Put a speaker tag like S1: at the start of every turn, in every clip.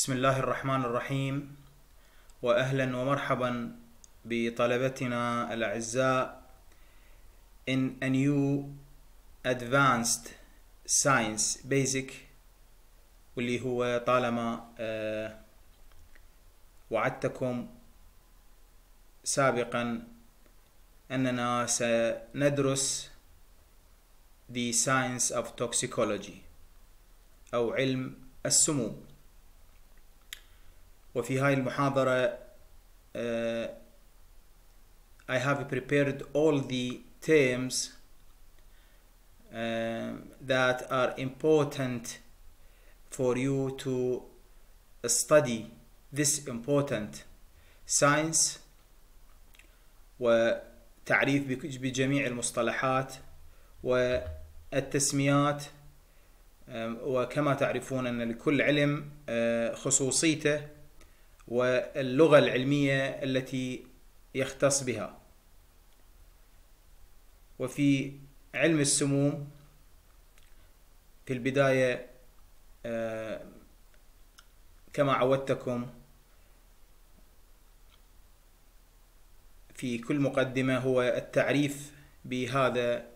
S1: بسم الله الرحمن الرحيم. واهلا ومرحبا بطلبتنا الأعزاء. In a new advanced science basic واللي هو طالما آه، وعدتكم سابقا أننا سندرس the science of toxicology أو علم السموم. وفي هاي المحاضرة uh, I have prepared all the terms um, that are important for you to study this important science وتعريف بجميع المصطلحات والتسميات وكما تعرفون أن لكل علم أه، خصوصيته واللغة العلمية التي يختص بها. وفي علم السموم في البداية آه، كما عودتكم في كل مقدمة هو التعريف بهذا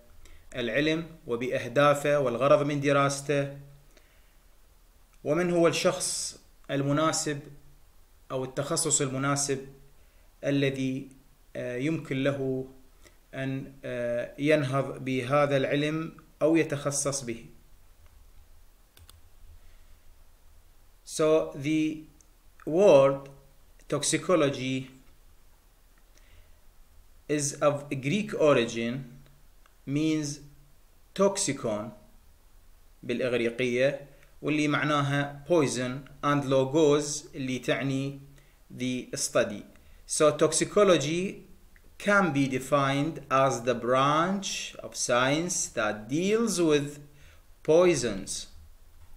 S1: العلم وبأهدافه والغرض من دراسته. ومن هو الشخص المناسب أو التخصص المناسب الذي آه، يمكن له أن آه، ينهض بهذا العلم أو يتخصص به. So the word toxicology is of Greek origin means toxicon بالإغريقية واللي معناها poison and logos اللي تعني the study. So toxicology can be defined as the branch of science that deals with poisons.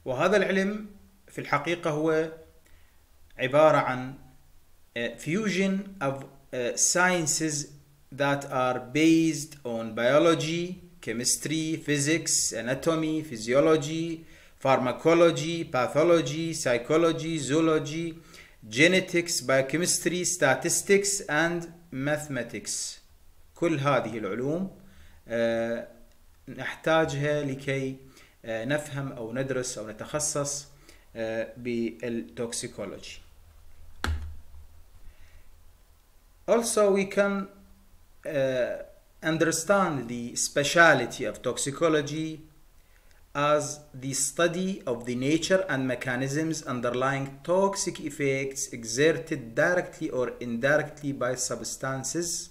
S1: وهذا العلم في الحقيقة هو عبارة عن uh, fusion of uh, sciences that are based on biology, chemistry, physics, anatomy, physiology, pharmacology, pathology, psychology, zoology, genetics, biochemistry, statistics and mathematics. كل هذه العلوم آه، نحتاجها لكي آه، نفهم أو ندرس أو نتخصص آه، بالتوكسيكولوجي. Also we can uh, understand the speciality of toxicology as the study of the nature and mechanisms underlying toxic effects exerted directly or indirectly by substances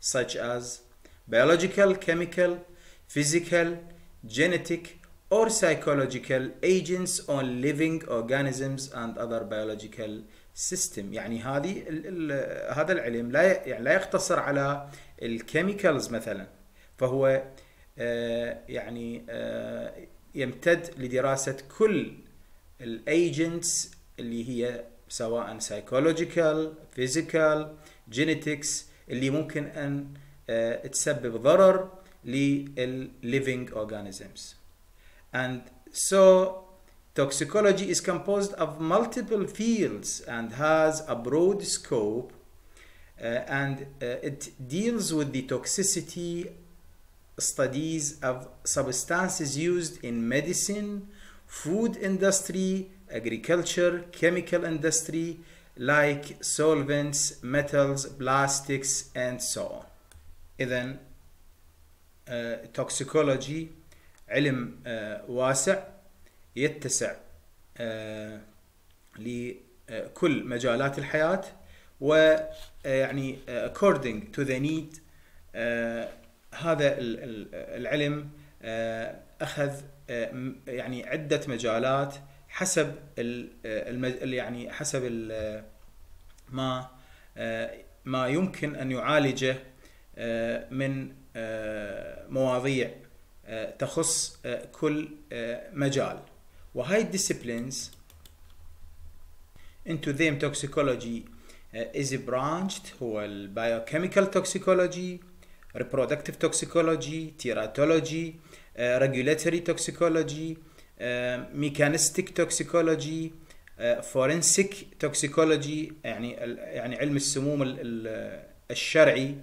S1: such as biological, chemical, physical, genetic, or psychological agents on living organisms and other biological system يعني هذه هذا العلم لا يعني لا يقتصر على ال chemicals مثلا فهو آه، يعني آه، يمتد لدراسة كل الايجنتس اللي هي سواء psychological, physical, genetics اللي ممكن ان آه، تسبب ضرر لل living organisms. And so toxicology is composed of multiple fields and has a broad scope uh, and uh, it deals with the toxicity studies of substances used in medicine, food industry, agriculture, chemical industry like solvents, metals, plastics and so on. إذن uh, toxicology علم uh, واسع يتسع uh, لكل مجالات الحياة ويعني according to the need uh, هذا ال- ال- العلم أخذ uh, م- يعني عدة مجالات حسب المج- يعني حسب ما آه، ما يمكن أن يعالجه آه، من آه، مواضيع آه، تخص آه، كل آه، مجال. وهاي الديسيبلينز into them toxicology is branched هو ال biochemical toxicology reproductive toxicology teratology uh, regulatory toxicology uh, mechanistic toxicology forensic toxicology يعني يعني علم السموم الشرعي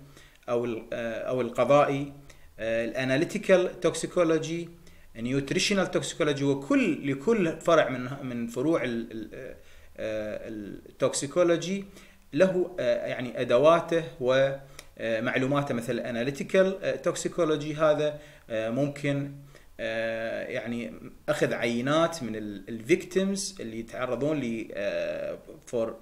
S1: أو أو القضائي ال analytical toxicology nutritional toxicology وكل لكل فرع من من فروع ال toxicology له يعني أدواته ومعلوماته مثل ال analytical toxicology هذا ممكن يعني أخذ عينات من ال victims اللي يتعرضون ل for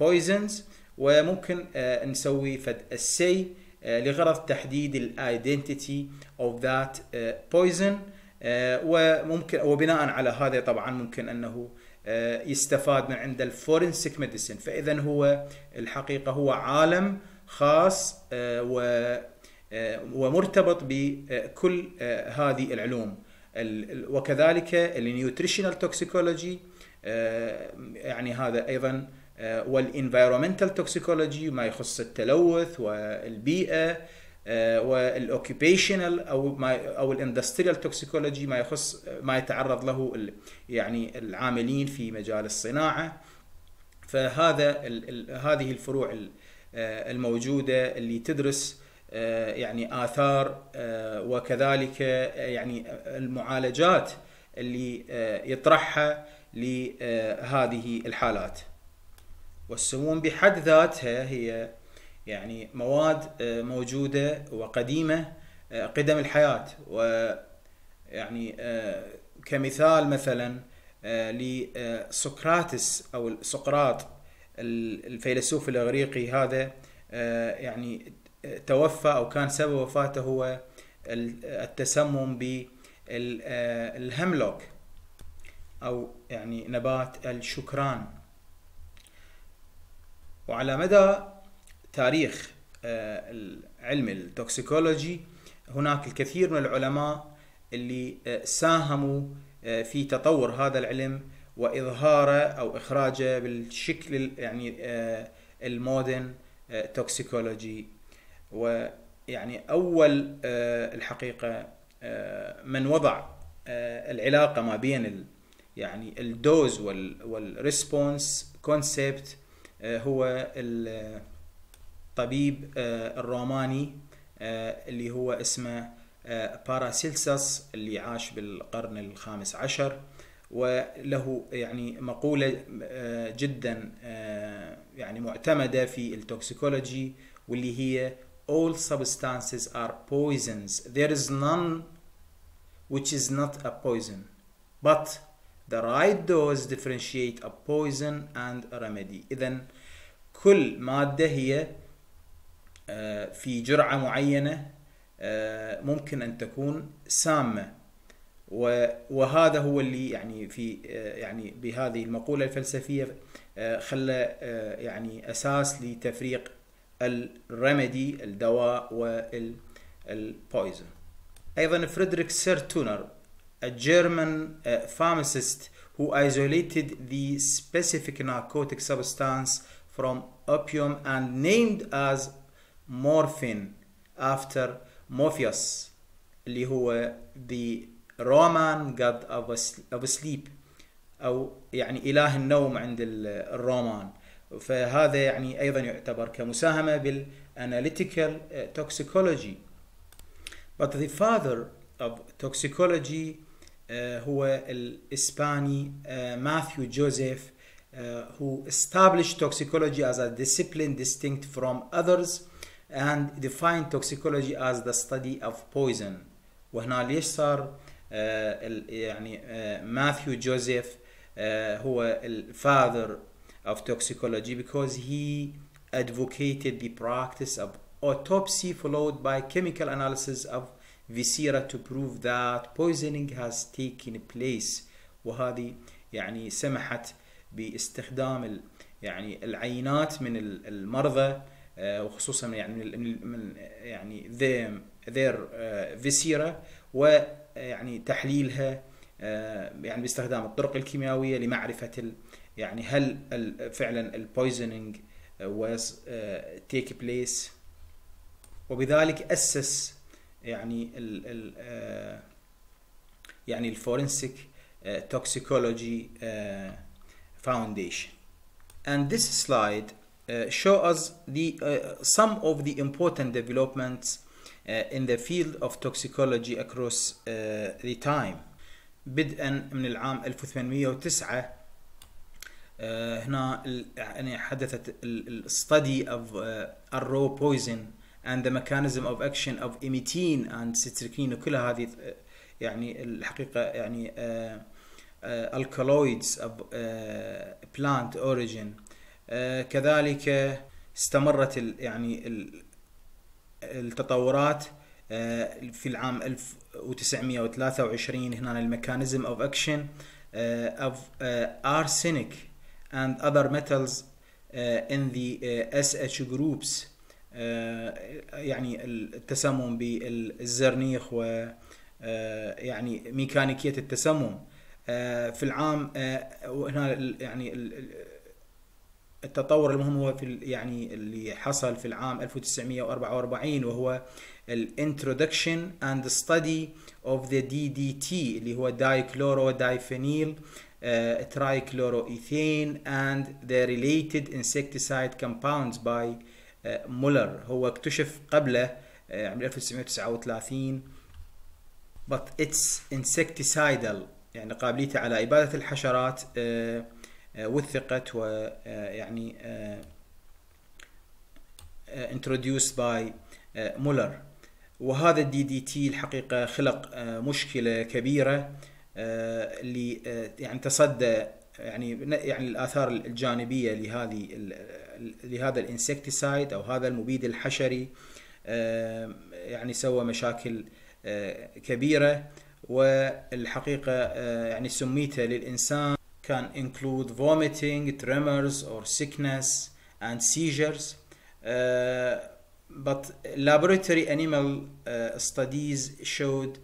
S1: poisons وممكن نسوي فد assay لغرض تحديد ال identity of that poison وممكن وبناء على هذا طبعا ممكن أنه يستفاد من عند ال forensic medicine فاذا هو الحقيقة هو عالم خاص و ومرتبط بكل هذه العلوم. وكذلك ال nutritional toxicology يعني هذا أيضا وال environmental toxicology ما يخص التلوث والبيئة وال occupational أو ما أو ال industrial toxicology ما يخص ما يتعرض له يعني العاملين في مجال الصناعة. فهذا هذه الفروع الموجودة اللي تدرس يعني آثار وكذلك يعني المعالجات اللي يطرحها لهذه الحالات. والسموم بحد ذاتها هي يعني مواد موجودة وقديمة قدم الحياة. ويعني كمثال مثلا لسقراطس أو سقراط الفيلسوف الإغريقي هذا يعني توفى أو كان سبب وفاته هو التسمم بالهملوك أو يعني نبات الشكران. وعلى مدى تاريخ علم التوكسيكولوجي هناك الكثير من العلماء اللي ساهموا في تطور هذا العلم واظهاره أو اخراجه بالشكل يعني ال modern toxicology. ويعني أول الحقيقة من وضع العلاقة ما بين يعني ال dose وال response concept هو الطبيب الروماني اللي هو اسمه باراسيلسس اللي عاش بالقرن الخامس عشر. وله يعني مقولة جدا يعني معتمدة في ال toxicology واللي هي all substances are poisons there is none which is not a poison but the right dose differentiate a poison and a remedy إذا كل مادة هي في جرعة معينة ممكن أن تكون سامة وهذا هو اللي يعني في يعني بهذه المقولة الفلسفية خلى يعني أساس لتفريق ال remedy الدواء وال poison أيضا فريدريك سيرتونر a German uh, pharmacist who isolated the specific narcotic substance from opium and named as morphine after Morpheus اللي هو the God of, of sleep أو يعني إله النوم عند الرومان فهذا يعني أيضا يعتبر كمساهمة بالanalytical toxicology but the father of toxicology هو الإسباني ماثيو جوزيف who established toxicology as a discipline distinct from others and defined toxicology as the study of poison وهنا ليش صار يعني ماثيو جوزيف هو الفاذر of toxicology because he advocated the practice of autopsy followed by chemical analysis of viscera to prove that poisoning has taken place وهذه يعني سمحت باستخدام يعني العينات من المرضى وخصوصا يعني من يعني their viscera ويعني تحليلها يعني باستخدام الطرق الكيميائية لمعرفة يعني هل فعلا البويزنينج was take place وبذلك أسس يعني ال ال يعني الفورنسيك توكسيكولوجي Foundation. And this slide show us the some of the important developments in the field of toxicology across uh, the time. بدءا من العام 1809 uh, هنا ال- يعني حدثت الستدي of uh, a raw poison and the mechanism of action of imitine and citricine وكل هذه uh, يعني الحقيقة يعني uh, uh, alkaloids of uh, plant origin uh, كذلك استمرت ال يعني ال التطورات آه، في العام 1923 هنا ال mechanism of action and other metals uh, in the uh, SH groups uh, يعني التسمم بالزرنيخ و uh, يعني ميكانيكية التسمم. uh, في العام وهنا يعني التطور المهم هو في يعني اللي حصل في العام 1944 وهو ال introduction and study of the DDT اللي هو dichlorodiphenyltrichloroethane the related insecticide compounds by uh, مولر هو اكتشف قبله uh, عام 1939 but it's insecticidal يعني قابليته على إبادة الحشرات آه، وثقت ويعني introduced by آه، مولر. وهذا ال DDT الحقيقة خلق آه، مشكلة كبيرة آه، اللي آه، يعني تصدى يعني يعني الآثار الجانبية لهذه لهذا ال insecticide أو هذا المبيد الحشري آه، يعني سوى مشاكل آه، كبيرة. والحقيقة آه، يعني سميته للإنسان can include vomiting, tremors or sickness and seizures. Uh, but laboratory animal uh, studies showed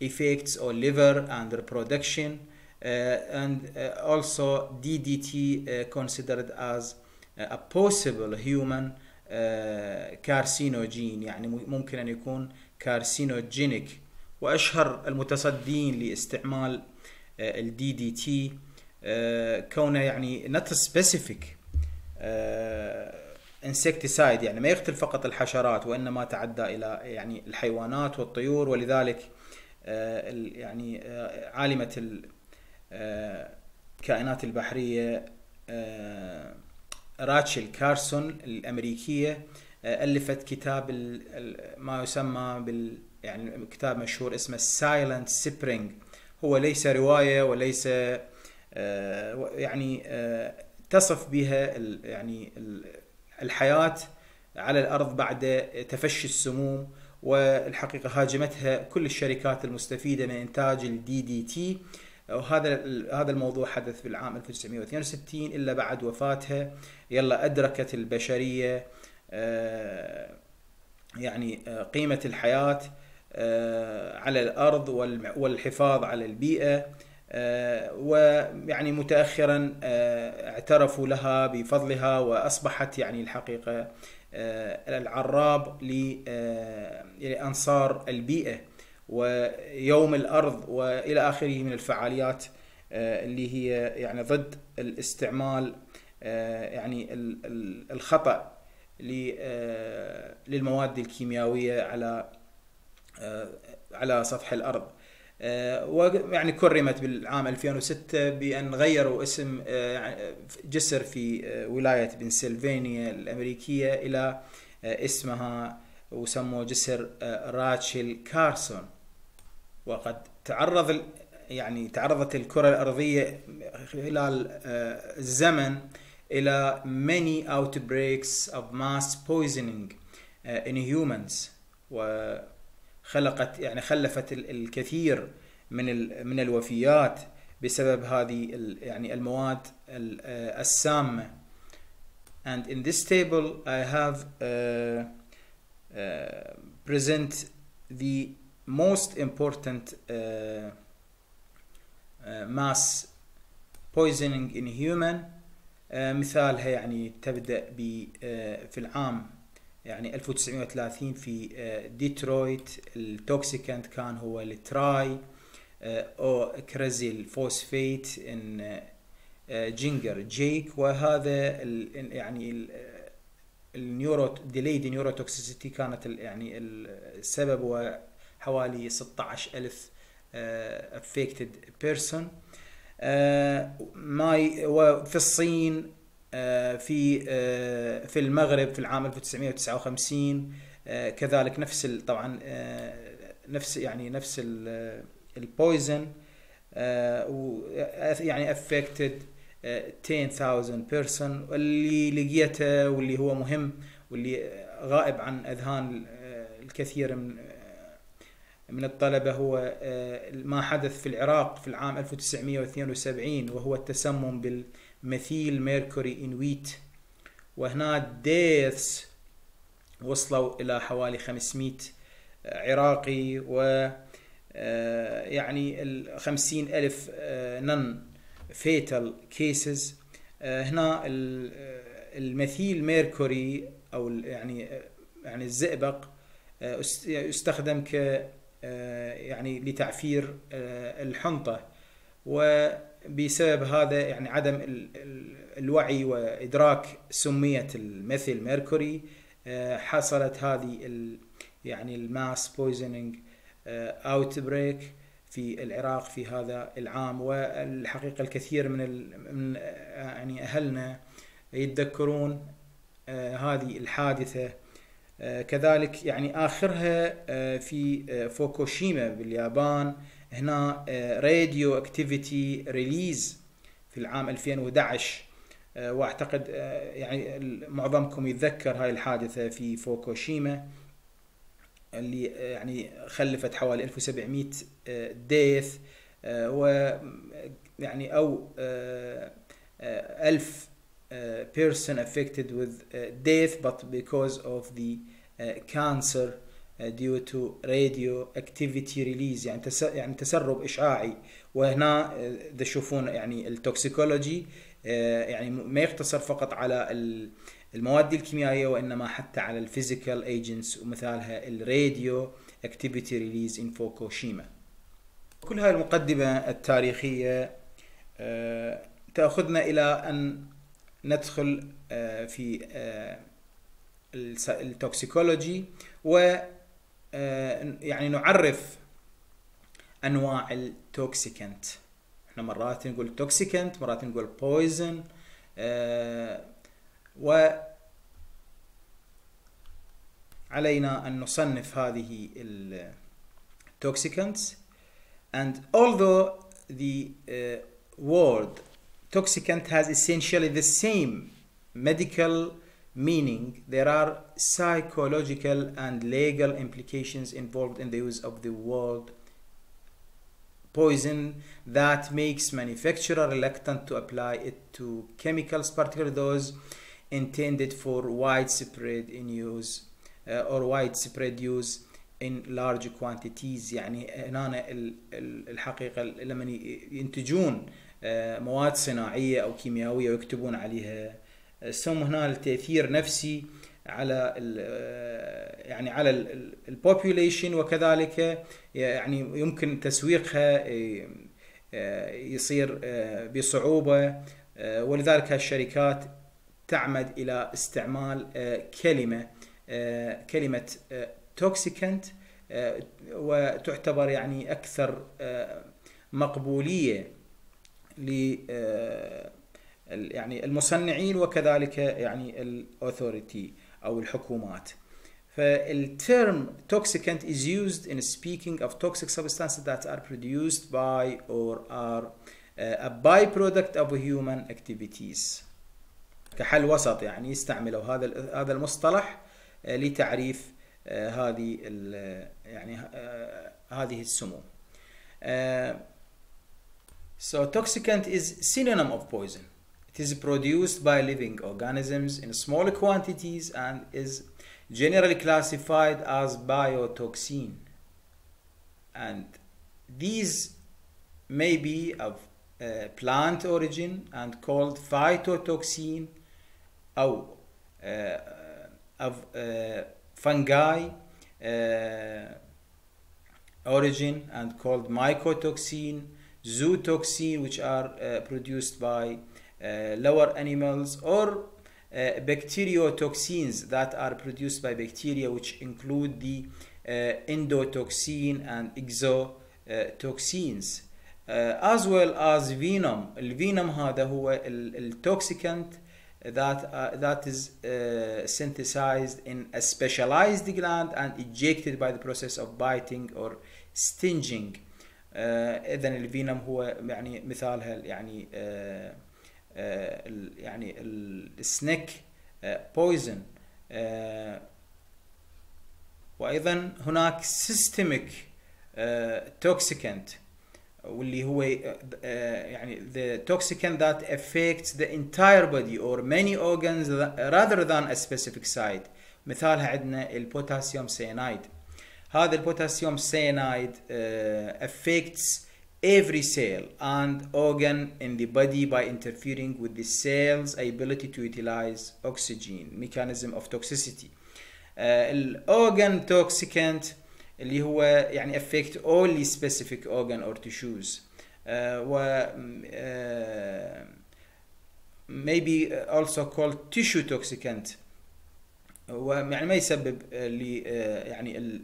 S1: effects on liver and reproduction uh, and uh, also DDT uh, considered as a possible human uh, carcinogen يعني ممكن أن يكون carcinogenic وأشهر المتصدين لاستعمال الدي دي تي كونه يعني not specific insecticide يعني ما يقتل فقط الحشرات وإنما تعدى إلى يعني الحيوانات والطيور ولذلك آه، يعني آه، آه، الكائنات البحرية آه، راتشل كارسون الأمريكية آه، ألفت كتاب ما يسمى بال يعني كتاب مشهور اسمه Silent Spring هو ليس رواية وليس آه، يعني آه، تصف بها يعني ال- الحياة على الأرض بعد تفشي السموم والحقيقة هاجمتها كل الشركات المستفيدة من إنتاج الدي دي تي وهذا هذا الموضوع حدث في العام 1962 إلا بعد وفاتها يلا أدركت البشرية آه، يعني آه، قيمة الحياة آه، على والم- والحفاظ على البيئة. آه، ويعني متأخرا آه، اعترفوا لها بفضلها وأصبحت يعني الحقيقة آه، العراب ل- آه، لأنصار البيئة ويوم الأرض وإلى آخره من الفعاليات آه، اللي هي يعني ضد الاستعمال آه، يعني ال- ال- الخطأ ل- آه، للمواد الكيميائية على آه، على سطح الأرض. آه، ويعني كرمت بالعام 2006 بأن غيروا اسم آه، جسر في آه، ولاية بنسلفانيا الأمريكية إلى آه، اسمها وسموه جسر آه، راتشل كارسون. وقد تعرض يعني تعرضت الكرة الأرضية خلال آه، الزمن إلى many outbreaks of mass poisoning آه، in humans. وخلقت يعني خلفت ال- الكثير من من الوفيات بسبب هذه يعني المواد ال- آه، السامة. And in this table I have uh, uh, present the most important uh, uh, mass poisoning in human. Uh, مثالها يعني تبدأ ب uh, في العام. يعني 1930 في uh, ديترويت ال toxicant كان هو ال tri uh, أو cresyl phosphate in uh, ginger jake وهذا يعني ال ال neuro delayed neurotoxicity كانت ال يعني السبب هو حوالي 16000 affected person ما وفي الصين في في المغرب في العام 1959 كذلك نفس طبعا نفس يعني نفس ال poison يعني affected 10000 person واللي لقيته واللي هو مهم واللي غائب عن أذهان الكثير من من الطلبة هو ما حدث في العراق في العام 1972 وهو التسمم بال methyl mercury in wheat. وهنا deaths وصلوا إلى حوالي 500 عراقي و يعني ال 50 ألف non fatal cases. هنا ال methyl mercury أو يعني يعني الزئبق يستخدم ك يعني لتعفير الحنطة. وبسبب هذا يعني عدم الوعي وإدراك سمية ال methyl mercury حصلت هذه يعني ال mass poisoning outbreak في العراق في هذا العام. والحقيقة الكثير من من يعني أهلنا يتذكرون هذه الحادثة. كذلك يعني آخرها في فوكوشيما باليابان. هنا radioactivity release في العام 2011 وأعتقد يعني معظمكم يتذكر هاي الحادثة في فوكوشيما اللي يعني خلفت حوالي 1700 death و يعني أو 1000 Uh, person affected with death but because of the cancer. Due to radioactivity release يعني يعني تسرب إشعاعي. وهنا إذا تشوفون يعني ال toxicology يعني ما يقتصر فقط على المواد الكيميائية وإنما حتى على ال physical agents ومثالها الراديو activity release in فوكوشيما كل هاي المقدمة التاريخية تأخذنا إلى أن ندخل في ال toxicology و يعني نعرف أنواع ال toxicant. إحنا مرات نقول toxicant مرات نقول poison و علينا أن نصنف هذه التوكسيكنتس. And although the uh, word toxicant has essentially the same medical meaning, there are psychological and legal implications involved in the use of the word poison that makes manufacturer reluctant to apply it to chemicals, particularly those intended for widespread in use uh, or widespread use in large quantities يعني هنا الحقيقة لما ينتجون مواد صناعيه او كيميائيه ويكتبون عليها السم هنا التأثير نفسي على يعني على البوبوليشن وكذلك يعني يمكن تسويقها يصير بصعوبة ولذلك الشركات تعمد إلى استعمال كلمة كلمة toxicant وتعتبر يعني أكثر مقبولية ل يعني المصنعين وكذلك يعني ال authority أو الحكومات فال term toxicant is used in speaking of toxic substances that are produced by or are a byproduct of human activities كحل وسط يعني يستعملوا هذا هذا المصطلح لتعريف هذه يعني هذه السموم So toxicant is synonym of poison. It is produced by living organisms in small quantities and is generally classified as biotoxin. And these may be of uh, plant origin and called phytotoxin or uh, of uh, fungi origin and called mycotoxin zootoxin which are uh, produced by lower animals or uh, bacteriotoxins that are produced by bacteria which include the uh, endotoxin and exotoxins uh, as well as venom الفينوم هذا هو التوكسيكانت that uh, that is uh, synthesized in a specialized gland and ejected by the process of biting or stinging uh, اذا الفينوم هو يعني مثالها يعني uh, uh, يعني السنيك بويزن وأيضا هناك سيستميك توكسيكانت واللي هو يعني the toxicant that affects the entire body or many organs rather than a specific site. مثالها عندنا البوتاسيوم سيانايد هذا البوتاسيوم سيانايد uh, affects every cell and organ in the body by interfering with the cell's ability to utilize oxygen mechanism of toxicity الاورجان uh, toxicant اللي هو يعني affect only specific organ or tissues uh, و uh, maybe also called tissue toxicant ويعني ما يسبب لي يعني ال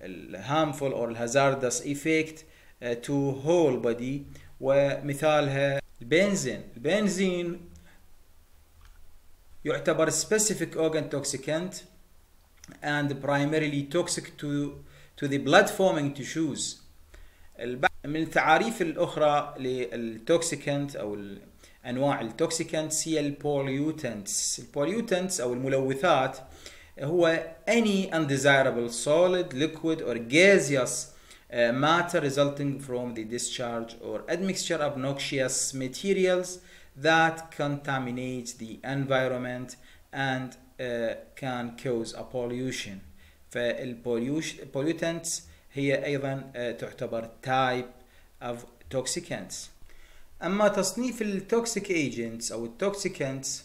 S1: ال harmful or hazardous effect to whole body ومثالها البنزين البنزين يعتبر specific organ toxicant and primarily toxic to to the blood forming tissues من التعاريف الأخرى للتوكسيكانت أو أنواع التوكسيكانتس هي البوليوتنتس البوليوتنتس أو الملوثات هو any undesirable solid liquid or gaseous uh, matter resulting from the discharge or admixture of noxious materials that contaminate the environment and uh, can cause a pollution فال pollutants هي أيضا uh, تعتبر type of toxicants أما تصنيف ال toxic agents أو ال toxicants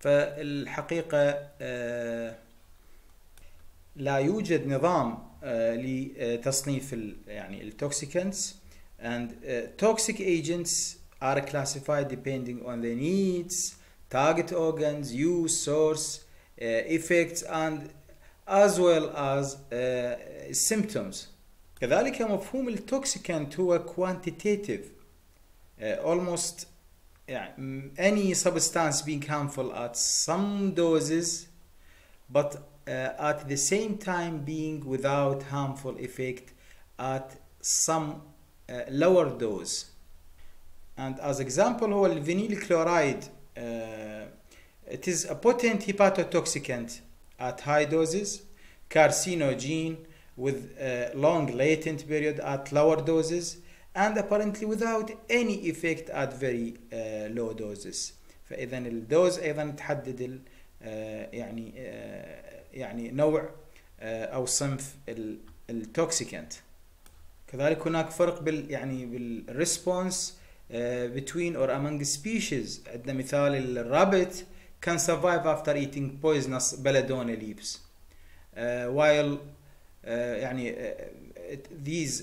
S1: فالحقيقة uh, لا يوجد نظام لتصنيف يعني التوكسيكانتس and toxic agents are classified depending on the needs target organs, use, source, uh, effects and as well as uh, symptoms. كذلك مفهوم التوكسيكانت هو quantitative uh, almost يعني any substance being harmful at some doses but uh, at the same time being without harmful effect at some uh, lower dose and as example هو الفينيل كلورايد uh, it is a potent hepatotoxicant at high doses, carcinogen with a long latent period at lower doses, and apparently without any effect at very uh, low doses. فإذا الدوز أيضا تحدد ال uh, يعني uh, يعني نوع uh, أو صنف التوكسيكانت. كذلك هناك فرق بال يعني بالريسبونس between or among species عندنا مثال الرابت can survive after eating poisonous belladonna leaves uh, while uh, يعني uh, these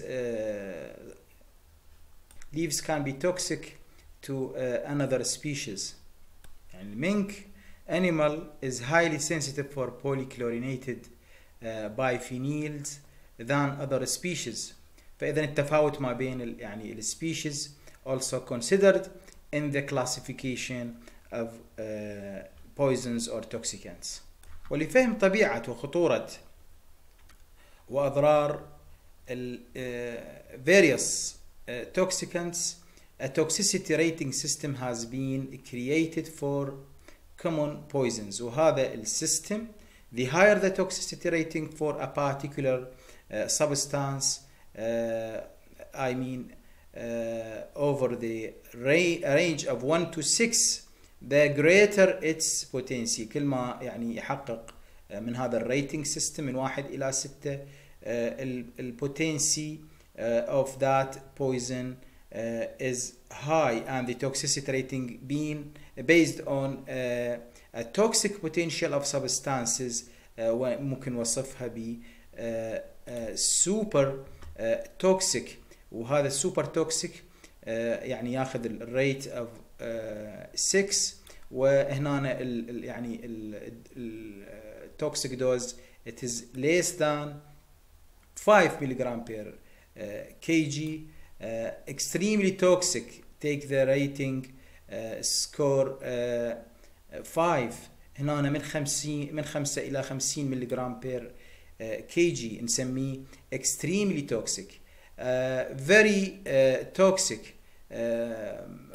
S1: leaves can be toxic to another species يعني المينك animal is highly sensitive for polychlorinated biphenyls than other species فإذا التفاوت ما بين يعني السبيشيز also considered in the classification of uh, poisons or toxicants ولفهم طبيعة وخطورة وأضرار ال uh, various uh, toxicants a toxicity rating system has been created for common poisons وهذا السيستم the higher the toxicity rating for a particular uh, substance uh, I mean uh, over the range of 1 to 6 the greater its potency كل ما يعني يحقق من هذا الريتنج سيستم من واحد إلى ستة ال potency of that poison uh, is high and the toxicity rating being based on uh, a toxic potential of substances uh, ممكن وصفها ب super toxic وهذا ال super toxic يعني ياخذ ال rate of 6 وهنا ال ال يعني التوكسيك دوز it is less than 5 milligram per uh, kg uh, extremely toxic take the rating uh, uh, 5 هنا من 50 من 5 إلى 50 ملغ بير كي جي نسميه uh, very uh, toxic uh,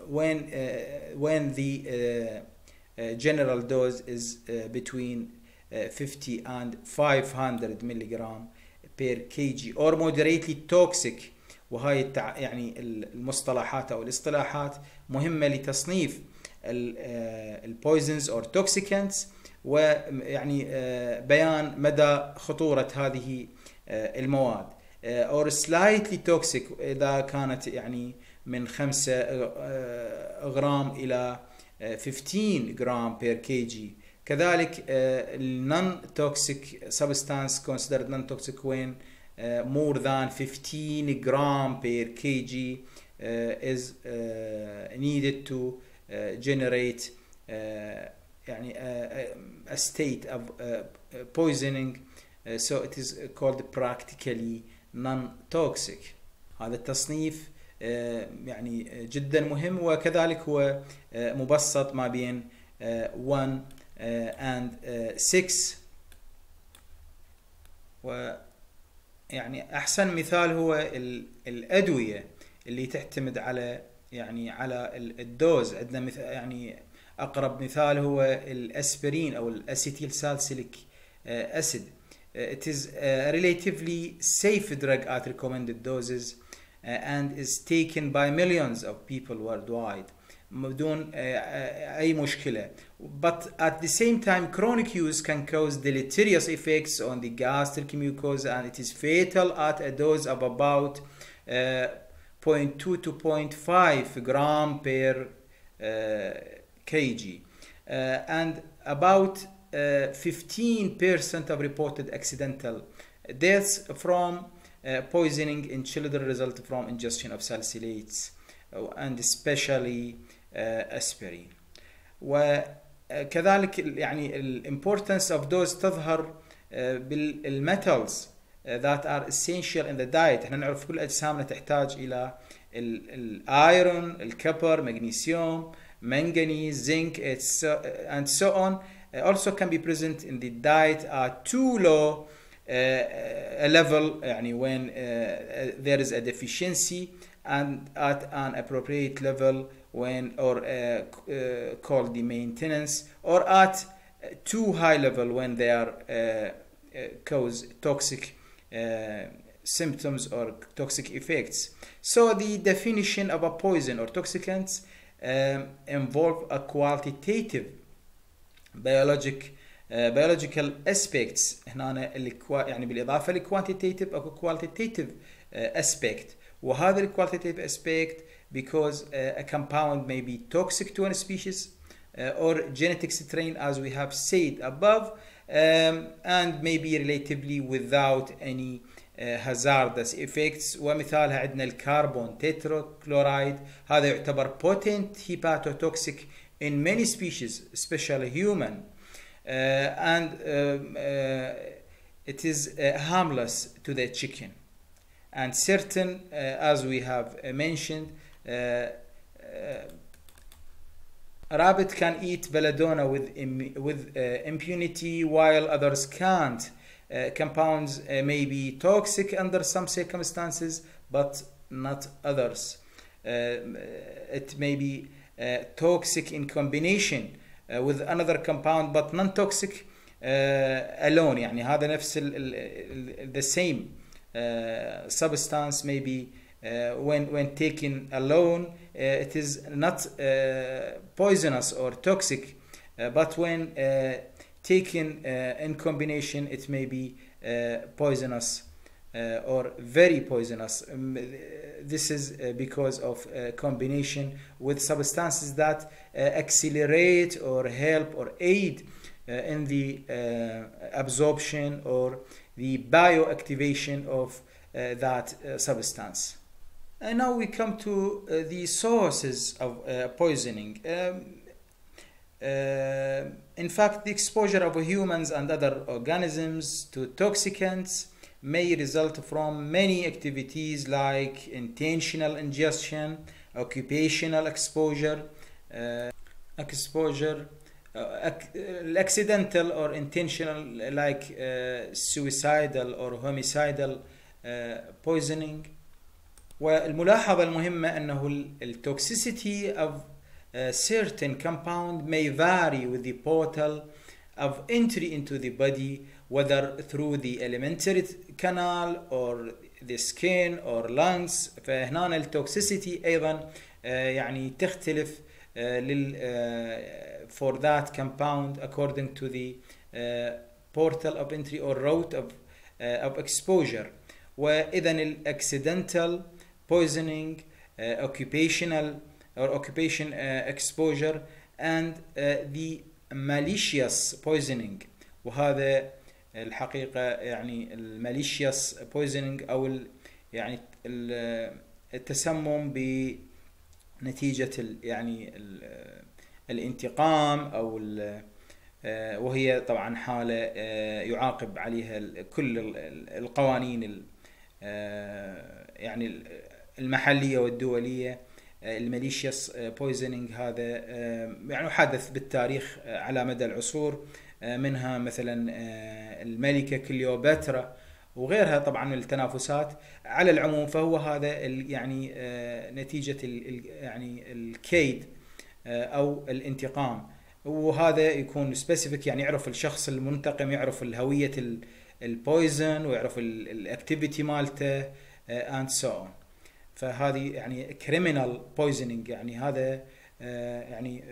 S1: when uh, when the uh, uh, general dose is uh, between uh, 50 and 500 milligram per kg or moderately toxic وهاي التع... يعني المصطلحات أو الاصطلاحات مهمة لتصنيف ال poisons or toxicants ويعني بيان مدى خطورة هذه المواد. or slightly toxic إذا كانت يعني من 5 غرام إلى 15 جرام بير كي جي كذلك النون توكسيك سبستانس considered non toxic when uh, more than 15 gram per kg uh, is uh, needed to uh, generate uh, يعني uh, a state of uh, poisoning uh, so it is called practically non-toxic هذا التصنيف uh, يعني جدا مهم وكذلك هو uh, مبسط ما بين uh, 1 and 6 و يعني أحسن مثال هو الأدوية اللي تعتمد على يعني على الدوز. عندنا مثال يعني أقرب مثال هو الأسبرين أو الأسيتيل سالسيليك أسيد. it is a relatively safe drug at recommended doses and is taken by millions of people worldwide. بدون اي مشكله but at the same time chronic use can cause deleterious effects on the gastric mucosa and it is fatal at a dose of about uh, 0.2 to 0.5 gram per uh, kg uh, and about 15% of reported accidental deaths from poisoning in children result from ingestion of salicylates and especially اسبرين وكذلك يعني الامبورتنس اوف دوز تظهر بالميتالز that are essential in the diet إحنا نعرف كل اجسامنا تحتاج إلى الايرون الكبر مغنيسيوم manganese zinc and so on also can be present in the diet at too low a level يعني when there is a deficiency and at an appropriate level when or uh, uh, called the maintenance or at too high level when they are uh, cause toxic symptoms or toxic effects. So the definition of a poison or toxicants um, involve a qualitative biologic uh, biological aspects هنا يعني بالإضافة لquantitative أو qualitative uh, aspect وهذا الqualitative aspect because uh, a compound may be toxic to a species uh, or genetic strain as we have said above um, and may be relatively without any uh, hazardous effects ومثالها عندنا الكربون تتراكلورايد هذا يعتبر potent hepatotoxic in many species especially human uh, and um, uh, it is uh, harmless to the chicken and certain as we have mentioned uh, uh, rabbit can eat belladonna with with uh, impunity while others can't. compounds may be toxic under some circumstances, but not others. it may be toxic in combination with another compound, but non-toxic alone. يعني هذا نفس ال, ال, the same substance may be uh, uh, when when taken alone uh, it is not uh, poisonous or toxic uh, but when uh, taken in combination it may be poisonous or very poisonous. Um, this is because of combination with substances that accelerate or help or aid in the absorption or the bioactivation of that substance And now we come to uh, the sources of uh, poisoning. Um, uh, in fact, the exposure of humans and other organisms to toxicants may result from many activities like intentional ingestion, occupational exposure, uh, exposure, uh, ac- accidental or intentional like uh, suicidal or homicidal uh, poisoning. والملاحظة المهمة أنه التوكسيسيتي of certain compound may vary with the portal of entry into the body whether through the alimentary canal or the skin or lungs فهنا التوكسيسيتي أيضا يعني تختلف لل for that compound according to the portal of entry or route of of exposure وإذا الaccidental poisoning uh, occupational or occupation uh, exposure and uh, the malicious poisoning. وهذا الحقيقة يعني الماليشيوس poisoning أو يعني التسمم بنتيجة ال يعني ال الانتقام أو ال وهي طبعا حالة يعاقب عليها كل القوانين يعني المحلية والدولية الماليشيوس بويزنينج هذا يعني حدث بالتاريخ على مدى العصور منها مثلا الملكة كليوباترا وغيرها طبعا من التنافسات. على العموم فهو هذا يعني نتيجة يعني الكيد أو الانتقام. وهذا يكون specific يعني يعرف الشخص المنتقم يعرف الهوية ال poison ويعرف ال activity مالته and so on فهذه يعني criminal poisoning يعني هذا يعني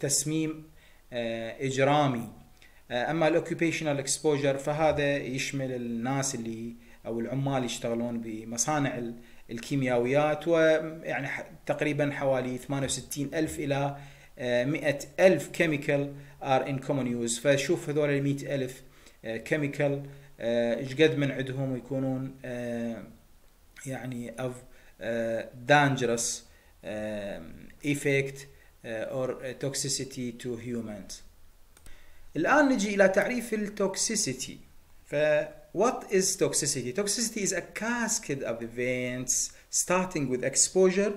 S1: تسميم إجرامي. أما ال occupational exposure فهذا يشمل الناس اللي أو العمال يشتغلون بمصانع الكيميائيات ويعني تقريبا حوالي 68 ألف إلى 100 ألف chemical are in common use فشوف هذول ال 100 ألف كيميكال إيش قد من عندهم يكونون يعني of dangerous effect or toxicity to humans الآن نجي إلى تعريف التوكسيسيتي ف what is toxicity? Toxicity is a cascade of events starting with exposure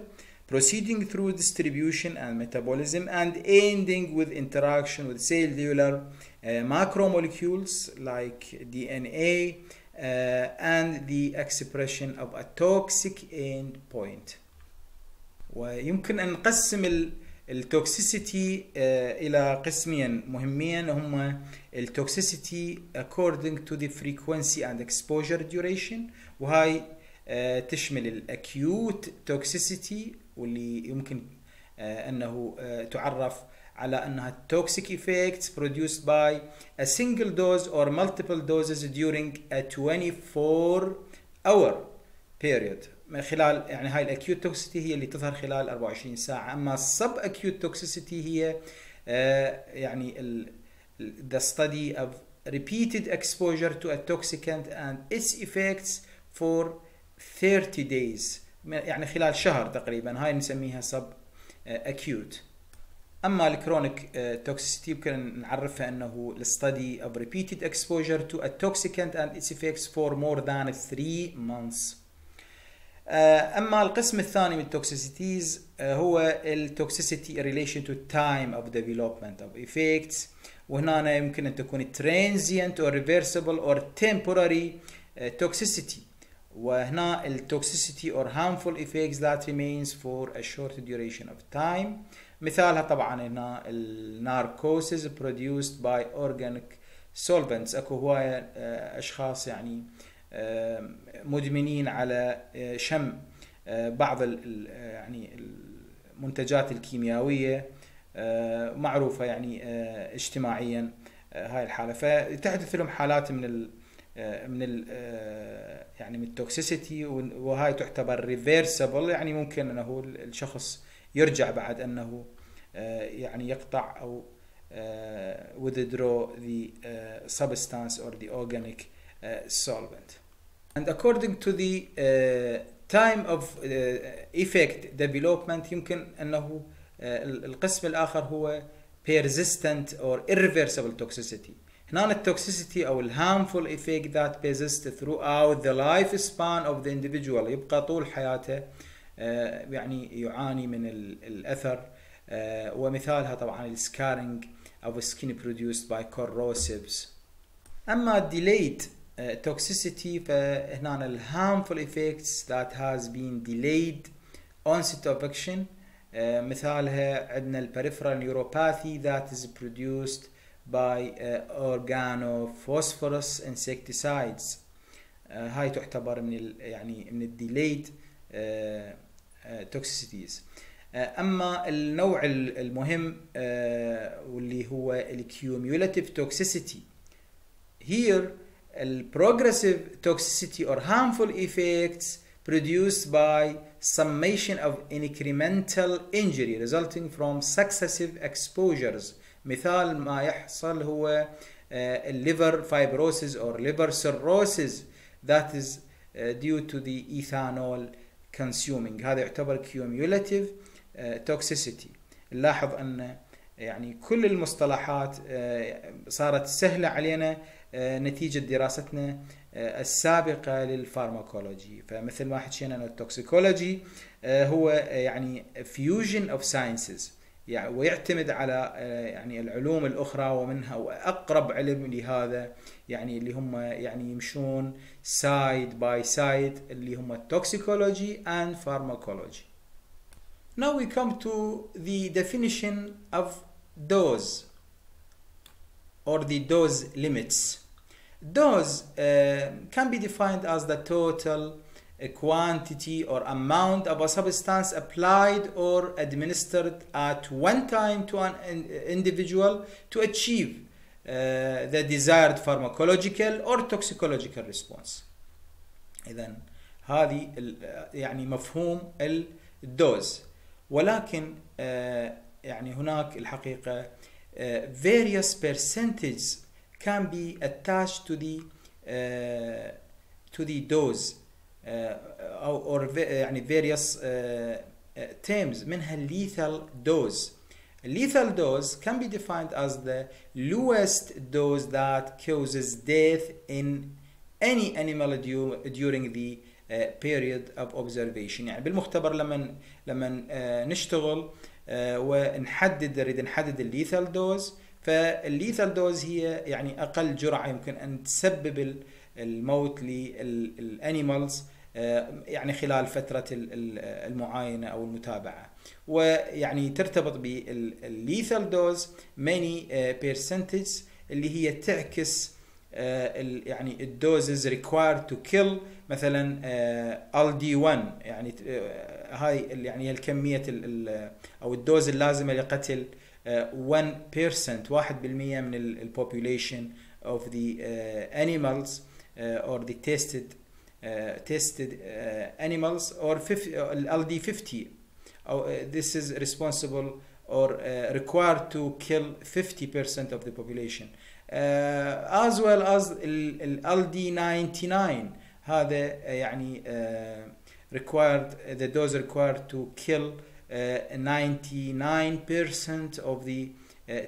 S1: proceeding through distribution and metabolism and ending with interaction with cellular uh, macromolecules like DNA uh, and the expression of a toxic end point. ويمكن أن نقسم ال toxicity uh, إلى قسمين مهمين. هما ال toxicity according to the frequency and exposure duration. وهاي uh, تشمل ال acute toxicity واللي يمكن uh, أنه تعرف على أنها toxic effects produced by a single dose or multiple doses during a 24 hour period من خلال يعني هاي ال acute toxicity هي اللي تظهر خلال 24 ساعه اما ال subacute toxicity هي آه يعني ال the study of repeated exposure to a toxicant and its effects for 30 days يعني خلال شهر تقريبا هاي نسميها subacute اما ال chronic toxicity يمكن نعرفها انه ال study of repeated exposure to a toxicant and its effects for more than 3 months اما القسم الثاني من التوكسيسيتيز هو التوكسيسيتي relation to time of development of effects وهنا يمكن ان تكون transient or reversible or temporary toxicity وهنا التوكسيسيتي or harmful effects that remains for a short duration of time مثالها طبعا هنا الناركوسز produced by organic solvents. أكو هواية أشخاص يعني مدمنين على شم بعض يعني المنتجات الكيميائية معروفة يعني اجتماعيا هاي الحالة. فتحدث لهم حالات من ال من ال يعني من ال toxicity وهاي تعتبر reversible يعني ممكن إنه الشخص يرجع بعد انه يعني يقطع أو withdraw the substance or the organic solvent. And according to the uh, تايم اوف ايفكت ديفلوبمنت يمكن انه آه، القسم الآخر هو persistent or irreversible toxicity هنا التوكسيسيتي أو الهارمفul effect that persists throughout the lifespan of the individual يبقى طول حياته آه، آه، يعني يعاني من الأثر. آه، ومثالها طبعا ال scarring أو skin produced by corrosives أما ديليت توكسيسيتي فهنا ال harmful effects that has been delayed onset of action مثالها عندنا ال peripheral neuropathy that is produced by organophosphorus insecticides هاي تعتبر من الـ يعني من ال delayed uh, توكسيسيتيز اما النوع المهم واللي هو الكيوميولاتيف توكسيسيتي here البروجريسيف toxicity or harmful effects produced by summation of incremental injury resulting from successive exposures مثال ما يحصل هو liver fibrosis or liver cirrhosis that is due to the ethanol consuming. هذا يعتبر cumulative toxicity. نلاحظ أن يعني كل المصطلحات صارت سهلة علينا نتيجة دراستنا السابقة لل pharmacology فمثل ما حكينا ال toxicology هو يعني fusion of sciences يعني ويعتمد على يعني العلوم الأخرى ومنها وأقرب علم لهذا يعني اللي هم يعني يمشون سايد باي سايد اللي هم التوكسيكولوجي اند فارماكولوجي Now we come to the definition of dose or the dose limits. Dose uh, can be defined as the total quantity or amount of a substance applied or administered at one time to an individual to achieve uh, the desired pharmacological or toxicological response. إذا هذه يعني مفهوم الدوز ولكن uh, يعني هناك الحقيقة uh, various percentages can be attached to the uh, to the dose Uh, or يعني various uh, terms منها lethal dose lethal dose can be defined as the lowest dose that causes death in any animal during the uh, period of observation يعني بالمختبر لما لما uh, نشتغل uh, ونحدد نريد نحدد ال lethal dose فال lethal dose هي يعني أقل جرعه يمكن ان تسبب الموت لل animals يعني خلال فترة المعاينة أو المتابعة. ويعني ترتبط بال lethal dose many percentage اللي هي تعكس يعني ال doses required to kill مثلا LD 1 يعني هاي يعني الكمية أو ال dose اللازمة لقتل 1% 1% من ال population the animals or the tested uh, tested uh, animals or 50, uh, LD50 or, this is responsible or required to kill 50% of the population as well as ال LD99 هذا يعني required the dose required to kill 99% of the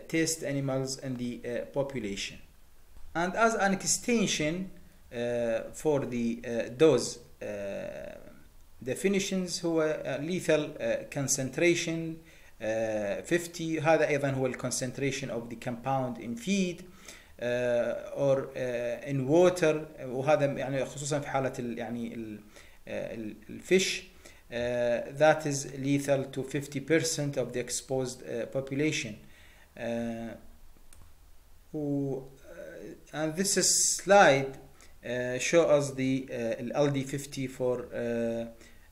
S1: test animals in the population and as an extension uh, for the uh, dose uh, definitions هو lethal concentration 50 هذا ايضا هو concentration of the compound in feed or in water وهذا يعني خصوصا في حاله يعني الفيش that is lethal to 50% of the exposed population and this is slide uh, show us the uh, LD50 for uh,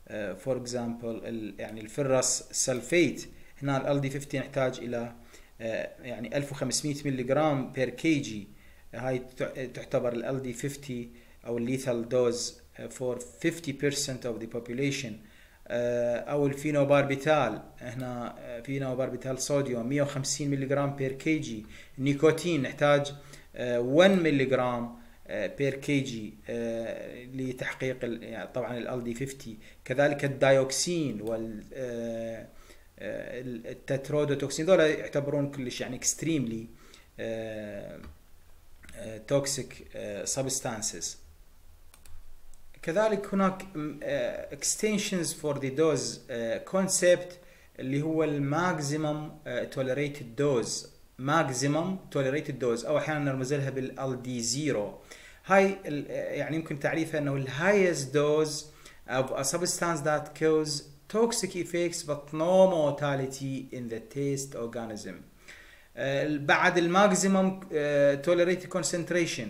S1: uh, example ال يعني الفرس سلفيت هنا ال LD50 نحتاج إلى uh, يعني 1500 ملغ بير كي جي هاي تعتبر ال LD50 أو ال lethal dose for 50% of the population. Uh, أو الفينوباربيتال هنا phenobarbital sodium 150 ملغ per kg نيكوتين نحتاج 1 ملغ per kg لتحقيق يعني طبعا LD 50 كذلك ال dioxin وال ال tetrodotoxin دول يعتبرون كلش يعني extremely toxic substances كذلك هناك extensions for the dose concept اللي هو ال maximum tolerated dose maximum tolerated dose أو أحيانا نرمز لها بال LD zero هاي يعني يمكن تعريفها انه ال highest dose of a substance that cause toxic effects but no mortality in the test organism بعد الماكسيمم tolerated concentration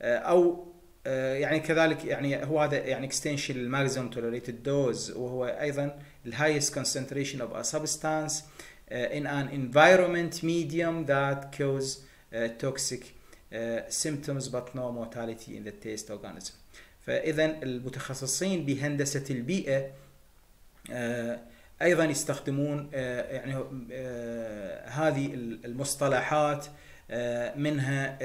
S1: أو يعني كذلك يعني هو هذا يعني extension للماكسيمم tolerated dose وهو أيضا الهايست concentration of a substance uh, in an environment medium that cause uh, toxic uh, symptoms but no mortality in the taste organism. فاذا المتخصصين بهندسة البيئة أيضا يستخدمون يعني هذه المصطلحات منها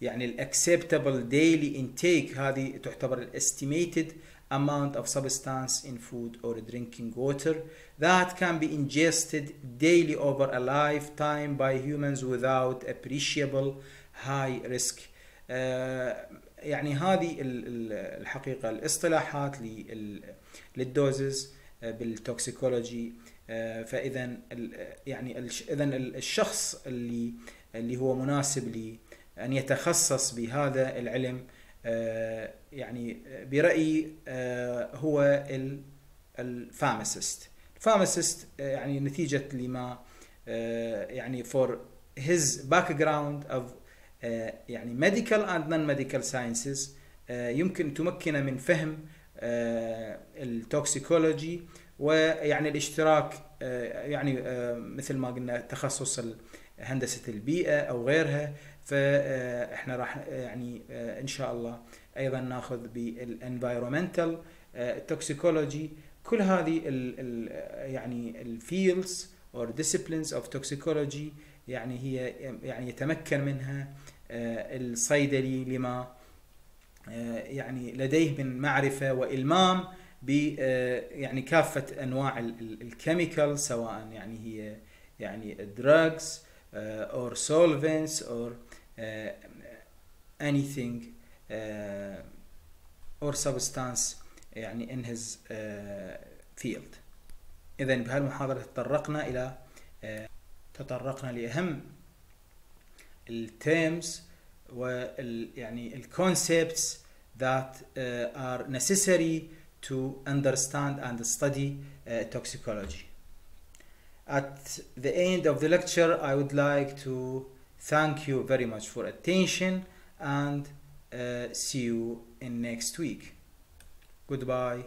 S1: يعني ال acceptable daily intake هذه تعتبر ال estimated amount of substance in food or drinking water that can be ingested daily over a lifetime by humans without appreciable high risk uh, يعني هذه الحقيقة الاصطلاحات لل doses بال toxicology فاذا يعني اذا الشخص اللي اللي هو مناسب لأن يتخصص بهذا العلم يعني برأيي هو ال pharmacist ال pharmacist يعني نتيجة لما يعني for his background of يعني medical and non-medical sciences يمكن تمكنه من فهم ال toxicology ويعني الاشتراك يعني مثل ما قلنا تخصص هندسة البيئة أو غيرها فاحنا راح يعني إن شاء الله أيضا ناخذ بال environmental toxicology كل هذه ال ال يعني ال fields or disciplines of toxicology يعني هي يعني يتمكن منها الصيدلي لما يعني لديه من معرفة وإلمام ب يعني كافة أنواع الكيميكال سواء يعني هي يعني drugs or solvents or anything or substance يعني in his field اذا بهالمحاضره تطرقنا الى تطرقنا لاهم التيرمز وال يعني الكونسبتس that uh, are necessary to understand and study uh, toxicology. At the end of the lecture, I would like to thank you very much for attention and uh, see you in next week. Goodbye.